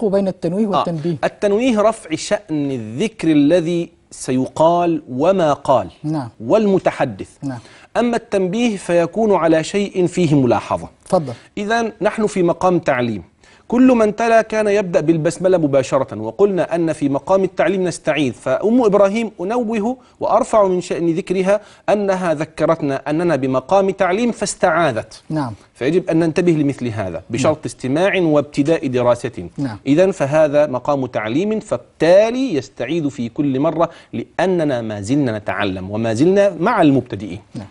الفرق بين التنويه والتنبيه آه. التنويه رفع شأن الذكر الذي سيقال وما قال نعم. والمتحدث نعم. أما التنبيه فيكون على شيء فيه ملاحظة تفضل إذا نحن في مقام تعليم كل من تلا كان يبدأ بالبسملة مباشرة وقلنا أن في مقام التعليم نستعيذ. فأم إبراهيم أنوه وأرفع من شأن ذكرها أنها ذكرتنا أننا بمقام تعليم فاستعاذت. نعم. فيجب أن ننتبه لمثل هذا بشرط استماع وابتداء دراسة. نعم. إذا فهذا مقام تعليم فبالتالي يستعيد في كل مرة لأننا ما زلنا نتعلم وما زلنا مع المبتدئين. نعم.